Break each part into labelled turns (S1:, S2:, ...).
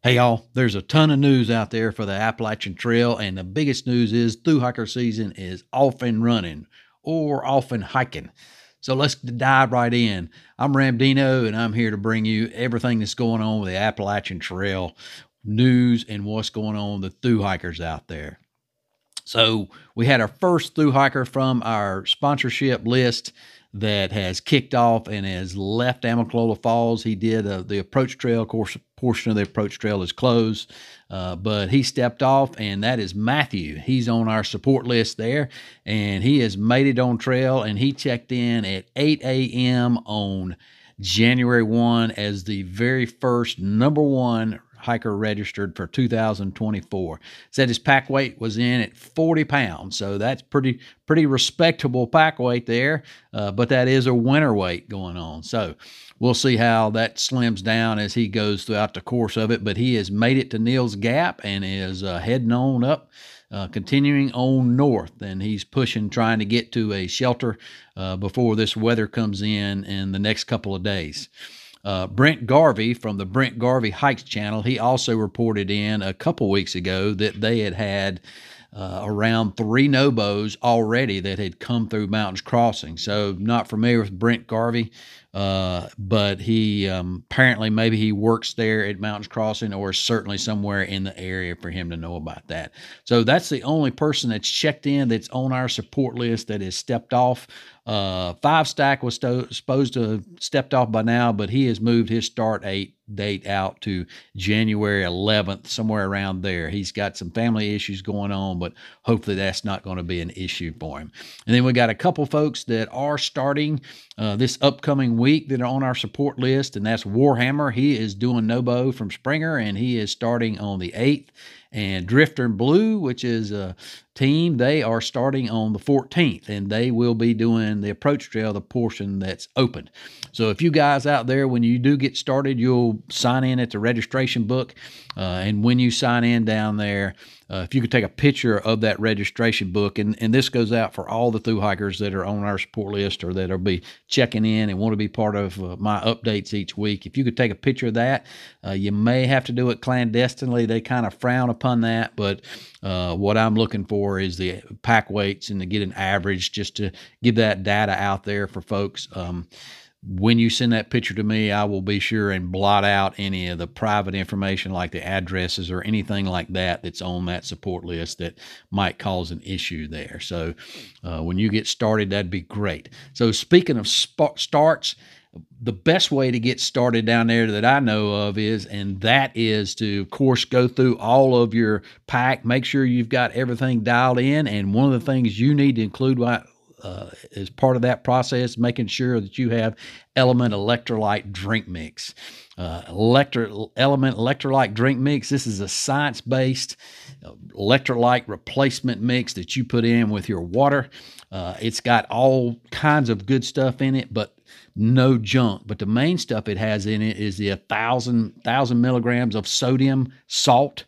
S1: Hey, y'all, there's a ton of news out there for the Appalachian Trail, and the biggest news is through hiker season is off and running or off and hiking. So let's dive right in. I'm Ramdino, and I'm here to bring you everything that's going on with the Appalachian Trail news and what's going on with the through hikers out there. So we had our first through hiker from our sponsorship list that has kicked off and has left Amicalola Falls. He did uh, the approach trail. Of course, portion of the approach trail is closed, uh, but he stepped off, and that is Matthew. He's on our support list there, and he has made it on trail, and he checked in at 8 a.m. on January 1 as the very first number one hiker registered for 2024. Said his pack weight was in at 40 pounds, so that's pretty pretty respectable pack weight there. Uh, but that is a winter weight going on, so we'll see how that slims down as he goes throughout the course of it. But he has made it to Neels Gap and is uh, heading on up. Uh, continuing on north, and he's pushing, trying to get to a shelter uh, before this weather comes in in the next couple of days. Uh, Brent Garvey from the Brent Garvey Hikes channel, he also reported in a couple weeks ago that they had had uh, around three Nobos already that had come through Mountains Crossing. So, not familiar with Brent Garvey, uh, but he um, apparently maybe he works there at Mountains Crossing or certainly somewhere in the area for him to know about that. So, that's the only person that's checked in that's on our support list that has stepped off. Uh, five stack was sto- supposed to have stepped off by now, but he has moved his start eight date out to January 11th, somewhere around there. He's got some family issues going on, but hopefully that's not going to be an issue for him. And then we got a couple folks that are starting uh, this upcoming week that are on our support list, and that's Warhammer. He is doing Nobo from Springer, and he is starting on the 8th and Drifter Blue, which is a team, they are starting on the 14th and they will be doing the approach trail, the portion that's open. So if you guys out there, when you do get started, you'll sign in at the registration book. Uh, and when you sign in down there, uh, if you could take a picture of that registration book, and, and this goes out for all the through hikers that are on our support list or that will be checking in and want to be part of uh, my updates each week. If you could take a picture of that, uh, you may have to do it clandestinely. They kind of frown upon that, but uh, what I'm looking for is the pack weights and to get an average just to give that data out there for folks. Um, when you send that picture to me, I will be sure and blot out any of the private information like the addresses or anything like that that's on that support list that might cause an issue there. So uh, when you get started, that'd be great. So speaking of sp- starts, the best way to get started down there that I know of is, and that is to, of course, go through all of your pack, make sure you've got everything dialed in. And one of the things you need to include uh, as part of that process, making sure that you have LMNT Electrolyte drink mix. Uh, electro, LMNT Electrolyte drink mix. This is a science based uh, electrolyte replacement mix that you put in with your water. Uh, it's got all kinds of good stuff in it, but no junk. But the main stuff it has in it is the 1,000, 1,000 milligrams of sodium salt.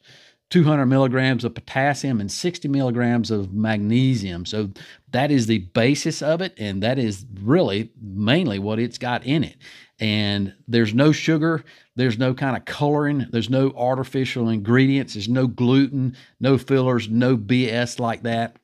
S1: 200 milligrams of potassium and 60 milligrams of magnesium. So that is the basis of it, and that is really mainly what it's got in it. And there's no sugar, there's no kind of coloring, there's no artificial ingredients, there's no gluten, no fillers, no BS like that.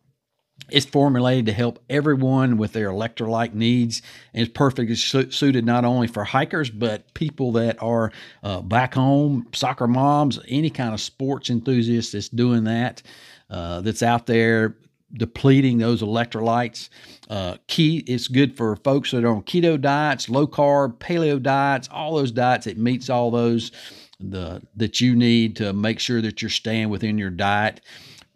S1: It's formulated to help everyone with their electrolyte needs and it's perfectly su- suited not only for hikers, but people that are uh, back home, soccer moms, any kind of sports enthusiast that's doing that, uh, that's out there depleting those electrolytes. Uh, key, it's good for folks that are on keto diets, low carb, paleo diets, all those diets. It meets all those the that you need to make sure that you're staying within your diet.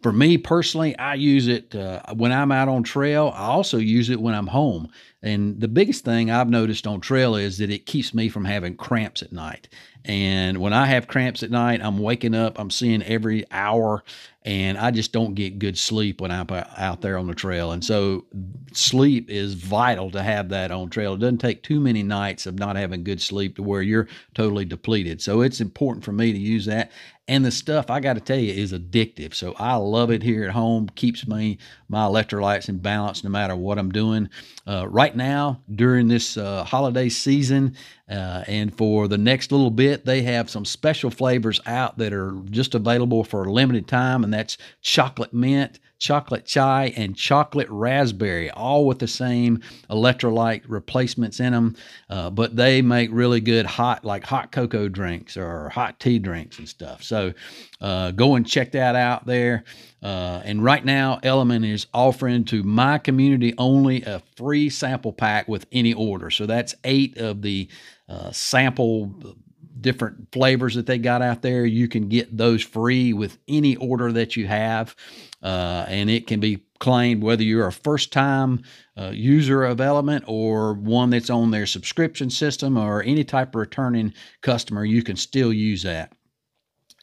S1: For me personally, I use it uh, when I'm out on trail. I also use it when I'm home. And the biggest thing I've noticed on trail is that it keeps me from having cramps at night. And when I have cramps at night, I'm waking up, I'm seeing every hour, and I just don't get good sleep when I'm out there on the trail. And so, sleep is vital to have that on trail. It doesn't take too many nights of not having good sleep to where you're totally depleted. So, it's important for me to use that. And the stuff I got to tell you is addictive. So, I love it here at home, keeps me my electrolytes in balance no matter what I'm doing. Uh, right now, during this uh, holiday season, Uh, and for the next little bit, they have some special flavors out that are just available for a limited time, and that's chocolate mint, chocolate chai, and chocolate raspberry, all with the same electrolyte replacements in them. Uh, but they make really good hot, like hot cocoa drinks or hot tea drinks and stuff. So uh, go and check that out there. Uh, and right now, LMNT is offering to my community only a free sample pack with any order. So that's eight of the uh, sample different flavors that they got out there. You can get those free with any order that you have, uh, and it can be claimed whether you're a first time uh, user of LMNT or one that's on their subscription system or any type of returning customer. You can still use that.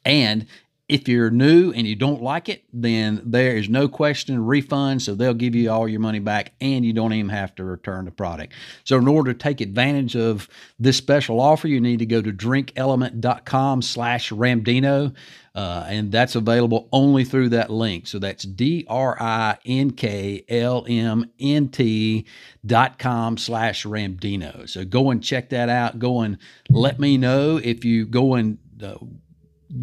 S1: And if you're new and you don't like it, then there is no question refund. So they'll give you all your money back and you don't even have to return the product. So in order to take advantage of this special offer, you need to go to drinkLMNT.com slash Ramdino. Uh, and that's available only through that link. So that's D R I N K L M N T dot com slash Ramdino. So go and check that out. Go and let me know if you go and uh,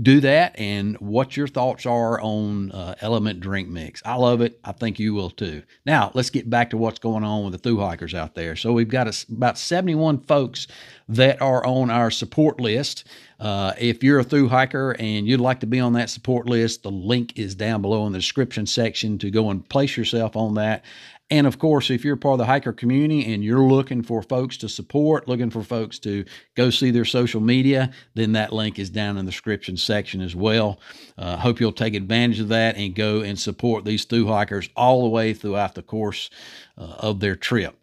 S1: do that and what your thoughts are on uh, LMNT Drink Mix. I love it. I think you will too. Now, let's get back to what's going on with the through hikers out there. So, we've got a, about 71 folks that are on our support list. Uh, if you're a through hiker and you'd like to be on that support list, the link is down below in the description section to go and place yourself on that. And of course, if you're part of the hiker community and you're looking for folks to support, looking for folks to go see their social media, then that link is down in the description section as well. Uh, hope you'll take advantage of that and go and support these through hikers all the way throughout the course uh, of their trip.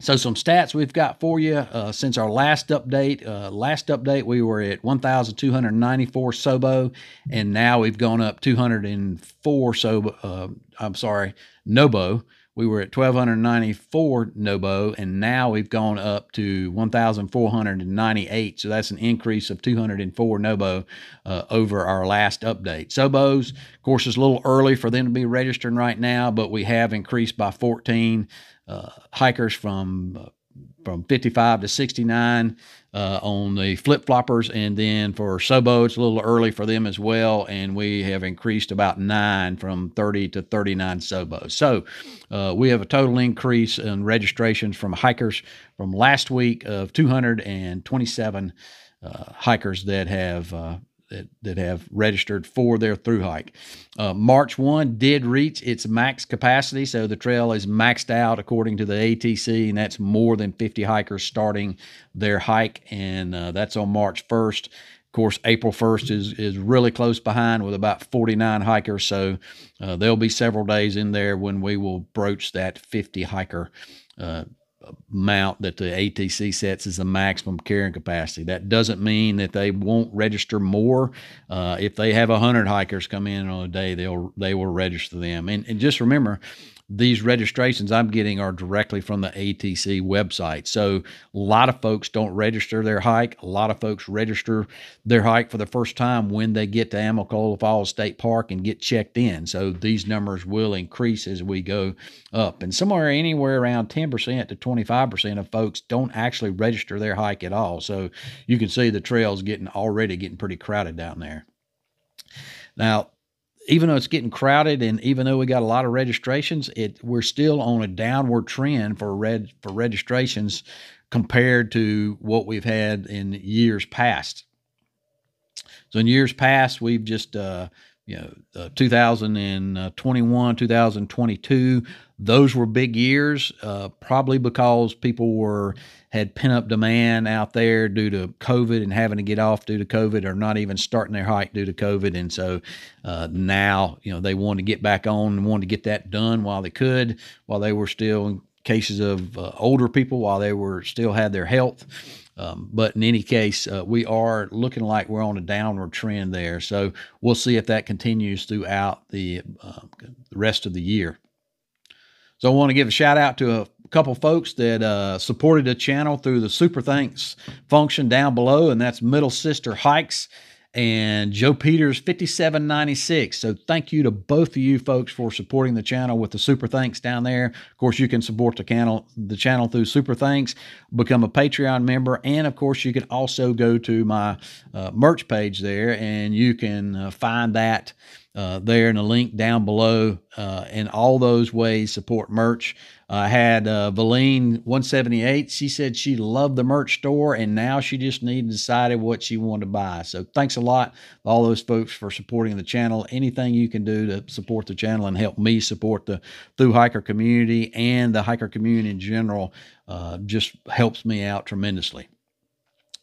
S1: So some stats we've got for you uh, since our last update. Uh, last update we were at 1,294 Sobo, and now we've gone up 204 Sobo. Uh, I'm sorry, Nobo we were at 1294 Nobo, and now we've gone up to 1,498. So that's an increase of 204 Nobo uh, over our last update. Sobos, of course, it's a little early for them to be registering right now, but we have increased by 14 uh, hikers from uh, from 55 to 69 uh, on the flip floppers, and then for Sobo, it's a little early for them as well, and we have increased about nine from 30 to 39 Sobos. So uh, we have a total increase in registrations from hikers from last week of 227 uh, hikers that have uh, that, that have registered for their through hike. Uh, March 1 did reach its max capacity, so the trail is maxed out according to the ATC, and that's more than 50 hikers starting their hike, and uh, that's on March 1st. Of course, April 1st is is really close behind with about 49 hikers, so uh, there'll be several days in there when we will broach that 50 hiker amount that the ATC sets as the maximum carrying capacity. That doesn't mean that they won't register more. Uh, if they have 100 hikers come in on a day, they'll they will register them. And, and just remember, these registrations I'm getting are directly from the ATC website. So a lot of folks don't register their hike. A lot of folks register their hike for the first time when they get to Amicalola Falls State Park and get checked in. So these numbers will increase as we go up. And somewhere anywhere around 10% to 25% of folks don't actually register their hike at all. So you can see the trail's getting already getting pretty crowded down there. Now, even though it's getting crowded and even though we got a lot of registrations, it we're still on a downward trend for red for registrations compared to what we've had in years past. So in years past, we've just uh, you know, uh, 2021, 2022, those were big years, uh, probably because people were had pent up demand out there due to COVID and having to get off due to COVID, or not even starting their hike due to COVID, and so uh, now you know they wanted to get back on and wanted to get that done while they could, while they were still in cases of uh, older people, while they were still had their health. Um, but in any case, uh, we are looking like we're on a downward trend there. So we'll see if that continues throughout the, uh, the rest of the year. So I want to give a shout out to a couple folks that uh, supported the channel through the super thanks function down below, and that's Middle Sister Hikes and Joe Peters 5796. So thank you to both of you folks for supporting the channel with the super thanks down there. Of course, you can support the channel the channel through super thanks, become a Patreon member, and of course, you can also go to my uh, merch page there and you can uh, find that uh, there in a link down below. Uh, in all those ways, support merch. I had uh, Valine 178. She said she loved the merch store and now she just needed to decide what she wanted to buy. So thanks a lot, all those folks, for supporting the channel. Anything you can do to support the channel and help me support the Through Hiker community and the hiker community in general uh, just helps me out tremendously.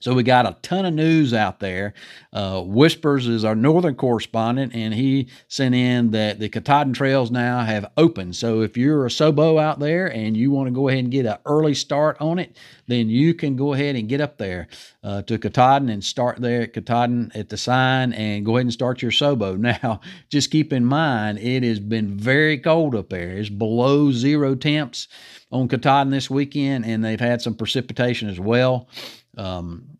S1: So we got a ton of news out there. Uh, Whispers is our northern correspondent, and he sent in that the Katahdin trails now have opened. So if you're a Sobo out there and you want to go ahead and get an early start on it, then you can go ahead and get up there uh, to Katahdin and start there at Katahdin at the sign and go ahead and start your Sobo. Now, just keep in mind, it has been very cold up there. It's below zero temps on Katahdin this weekend, and they've had some precipitation as well. Um,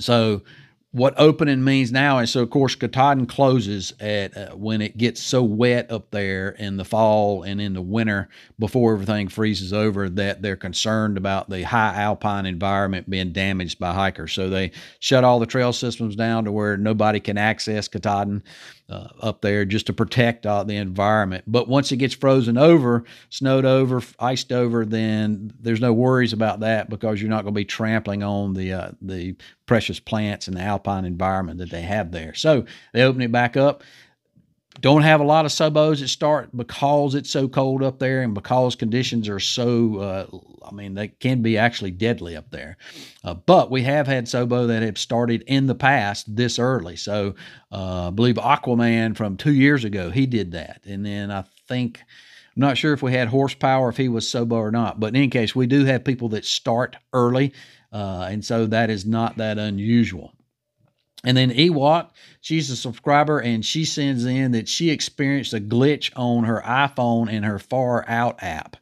S1: so what opening means now is so of course Katahdin closes at uh, when it gets so wet up there in the fall and in the winter before everything freezes over that they're concerned about the high alpine environment being damaged by hikers so they shut all the trail systems down to where nobody can access Katahdin uh, up there just to protect uh, the environment. But once it gets frozen over, snowed over, iced over, then there's no worries about that because you're not going to be trampling on the uh, the precious plants and the alpine environment that they have there. So they open it back up. Don't have a lot of subos that start because it's so cold up there and because conditions are so, uh, I mean, they can be actually deadly up there. Uh, but we have had sobo that have started in the past this early. So uh, I believe Aquaman from two years ago, he did that. And then I think, I'm not sure if we had horsepower, if he was sobo or not. But in any case, we do have people that start early. Uh, and so that is not that unusual. And then Ewok, she's a subscriber, and she sends in that she experienced a glitch on her iPhone and her Far Out app.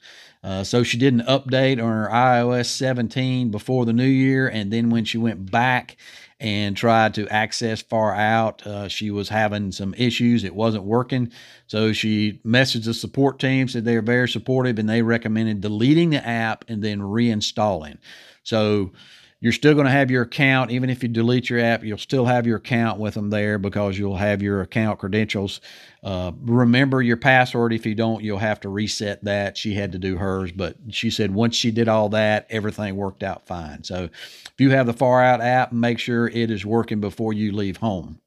S1: Uh, so she did an update on her iOS 17 before the new year, and then when she went back and tried to access Far Out, uh, she was having some issues. It wasn't working. So she messaged the support team, said they are very supportive, and they recommended deleting the app and then reinstalling. So you're still going to have your account. Even if you delete your app you'll still have your account with them there because you'll have your account credentials. Uh, remember your password. If you don't you'll have to reset that. She had to do hers but she said once she did all that everything worked out fine. So if you have the far out app make sure it is working before you leave home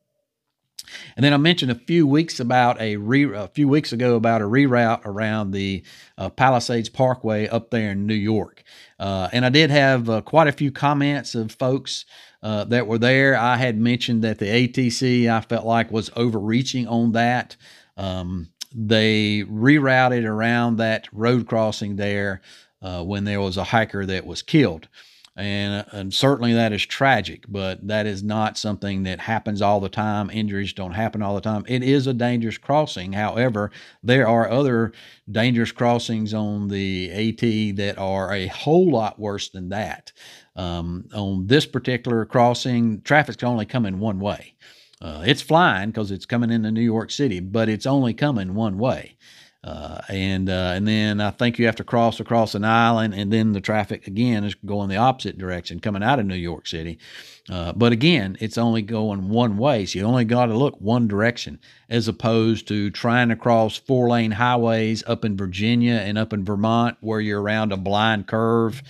S1: and then I mentioned a few weeks about a re, a few weeks ago about a reroute around the uh, Palisades Parkway up there in New York. Uh, and I did have uh, quite a few comments of folks uh, that were there. I had mentioned that the ATC I felt like was overreaching on that. Um, they rerouted around that road crossing there uh, when there was a hiker that was killed. And, and, certainly that is tragic, but that is not something that happens all the time. Injuries don't happen all the time. It is a dangerous crossing. However, there are other dangerous crossings on the AT that are a whole lot worse than that. Um, on this particular crossing, traffic's only coming one way. Uh, it's flying because it's coming into New York City, but it's only coming one way. Uh, and uh, and then I think you have to cross across an island, and then the traffic again is going the opposite direction, coming out of New York City. Uh, but again, it's only going one way, so you only got to look one direction, as opposed to trying to cross four lane highways up in Virginia and up in Vermont, where you're around a blind curve.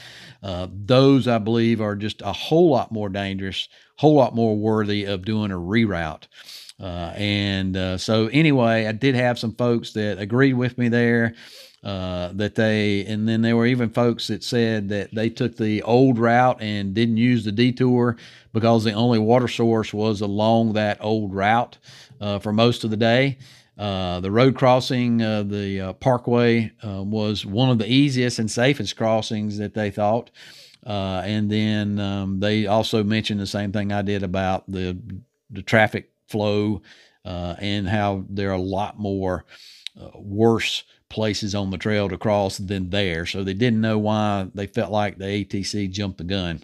S1: Uh, those, I believe, are just a whole lot more dangerous, whole lot more worthy of doing a reroute. Uh, and uh, so, anyway, I did have some folks that agreed with me there. Uh, that they, and then there were even folks that said that they took the old route and didn't use the detour because the only water source was along that old route uh, for most of the day. Uh, the road crossing, uh, the uh, parkway, uh, was one of the easiest and safest crossings that they thought. Uh, and then um, they also mentioned the same thing I did about the the traffic flow uh, and how there are a lot more uh, worse places on the trail to cross than there. So they didn't know why they felt like the ATC jumped the gun.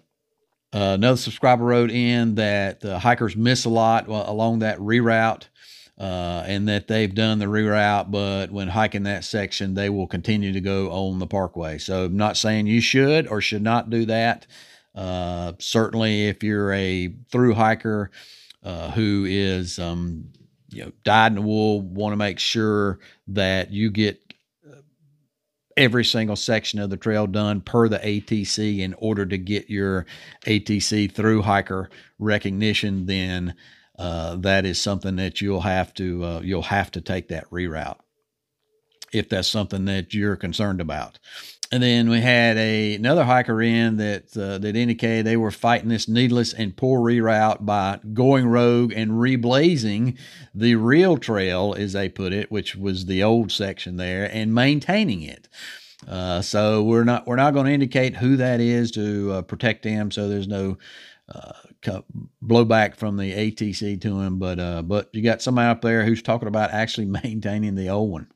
S1: Uh, another subscriber wrote in that the hikers miss a lot along that reroute. Uh, and that they've done the reroute, but when hiking that section, they will continue to go on the parkway. So, I'm not saying you should or should not do that. Uh, certainly, if you're a through hiker uh, who is, um, you know, dyed in the wool, want to make sure that you get every single section of the trail done per the ATC in order to get your ATC through hiker recognition, then uh, that is something that you'll have to uh, you'll have to take that reroute if that's something that you're concerned about. And then we had a another hiker in that uh, that indicated they were fighting this needless and poor reroute by going rogue and reblazing the real trail, as they put it, which was the old section there, and maintaining it. Uh, so we're not we're not going to indicate who that is to uh, protect them, so there's no uh, blowback from the ATC to him. But uh, but you got somebody up there who's talking about actually maintaining the old one.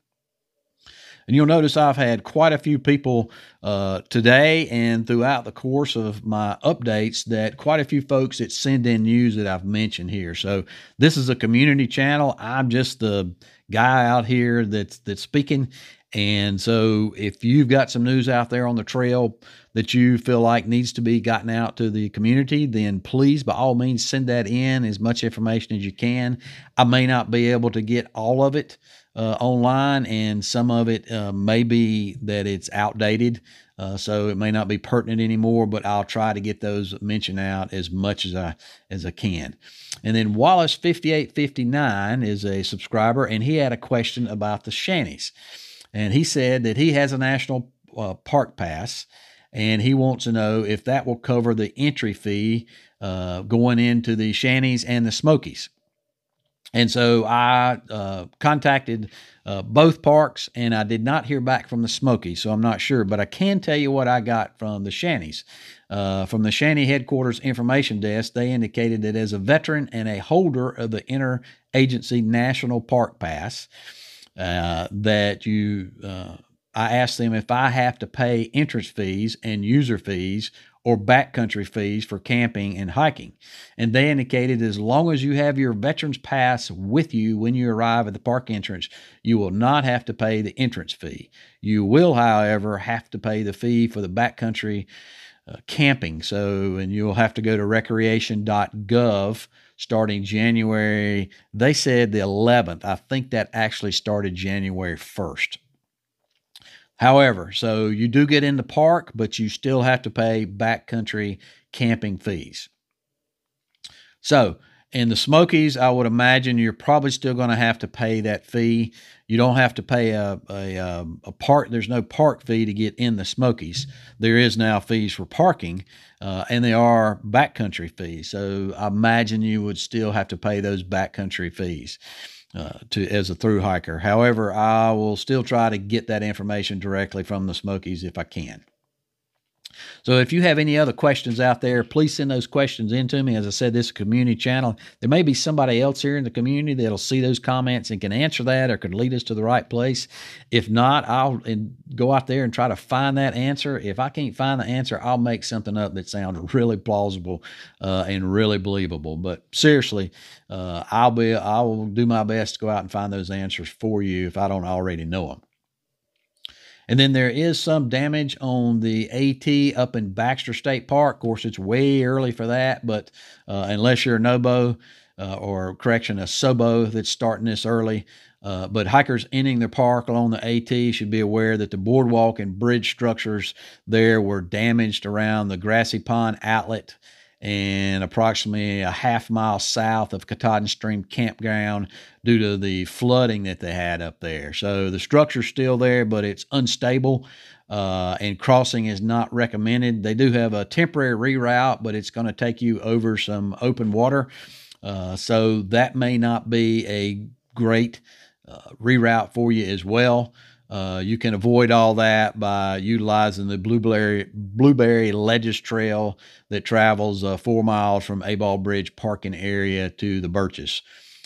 S1: And you'll notice I've had quite a few people uh, today and throughout the course of my updates that quite a few folks that send in news that I've mentioned here. So this is a community channel. I'm just the guy out here that's that's speaking. And so if you've got some news out there on the trail that you feel like needs to be gotten out to the community, then please, by all means, send that in as much information as you can. I may not be able to get all of it uh, online, and some of it uh, may be that it's outdated, uh, so it may not be pertinent anymore. But I'll try to get those mentioned out as much as I as I can. And then Wallace fifty eight fifty nine is a subscriber, and he had a question about the shanties, and he said that he has a national uh, park pass. And he wants to know if that will cover the entry fee uh, going into the shanties and the smokies. And so I uh, contacted uh, both parks and I did not hear back from the Smoky, so I'm not sure. But I can tell you what I got from the Shanties. Uh, from the Shanty Headquarters Information Desk, they indicated that as a veteran and a holder of the Interagency National Park Pass, uh, that you uh, I asked them if I have to pay entrance fees and user fees or backcountry fees for camping and hiking. And they indicated as long as you have your veterans pass with you when you arrive at the park entrance, you will not have to pay the entrance fee. You will, however, have to pay the fee for the backcountry uh, camping. So, and you'll have to go to recreation.gov starting January. They said the 11th. I think that actually started January 1st. However, so you do get in the park, but you still have to pay backcountry camping fees. So, in the Smokies, I would imagine you're probably still going to have to pay that fee. You don't have to pay a, a, um, a park. There's no park fee to get in the Smokies. There is now fees for parking, uh, and they are backcountry fees. So I imagine you would still have to pay those backcountry fees uh, to as a through hiker. However, I will still try to get that information directly from the Smokies if I can. So if you have any other questions out there, please send those questions in to me. As I said, this community channel. There may be somebody else here in the community that'll see those comments and can answer that or can lead us to the right place. If not, I'll go out there and try to find that answer. If I can't find the answer, I'll make something up that sounds really plausible uh, and really believable. But seriously, uh, I'll be I will do my best to go out and find those answers for you if I don't already know them. And then there is some damage on the AT up in Baxter State Park. Of course, it's way early for that, but uh, unless you're a NOBO uh, or correction, a SOBO that's starting this early, uh, but hikers entering the park along the AT should be aware that the boardwalk and bridge structures there were damaged around the Grassy Pond outlet and approximately a half mile south of Katahdin Stream Campground due to the flooding that they had up there. So the structure's still there, but it's unstable. Uh, and crossing is not recommended. They do have a temporary reroute, but it's going to take you over some open water. Uh, so that may not be a great reroute for you as well. Uh, you can avoid all that by utilizing the Blueberry Blueberry Ledges Trail that travels uh, four miles from Abol Bridge parking area to the Birches.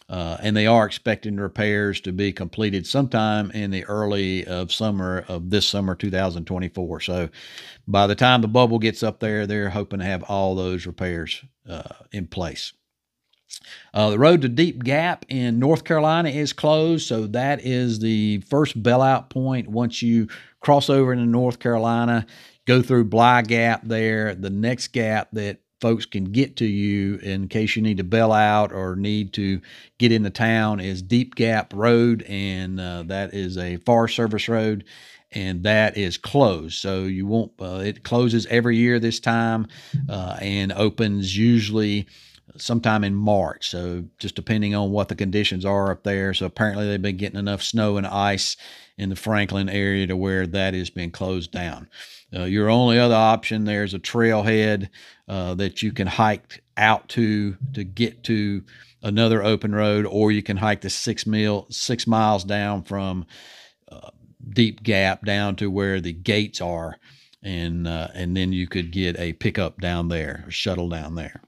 S1: Uh, and they are expecting repairs to be completed sometime in the early of summer of this summer 2024. So by the time the bubble gets up there, they're hoping to have all those repairs uh, in place. Uh, the road to Deep Gap in North Carolina is closed, so that is the first bailout point. Once you cross over into North Carolina, go through Bly Gap there. The next gap that folks can get to you in case you need to bail out or need to get into town is Deep Gap Road, and uh, that is a Forest Service road, and that is closed. So you won't. Uh, it closes every year this time, uh, and opens usually sometime in March. So just depending on what the conditions are up there. So apparently they've been getting enough snow and ice in the Franklin area to where that has been closed down. Uh, your only other option there's a trailhead uh, that you can hike out to to get to another open road, or you can hike the six mil six miles down from uh, Deep Gap down to where the gates are, and uh, and then you could get a pickup down there, a shuttle down there.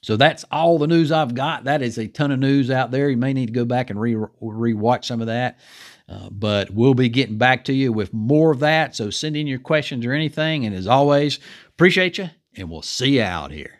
S1: So that's all the news I've got. That is a ton of news out there. You may need to go back and re rewatch some of that. Uh, but we'll be getting back to you with more of that. So send in your questions or anything. And as always, appreciate you, and we'll see you out here.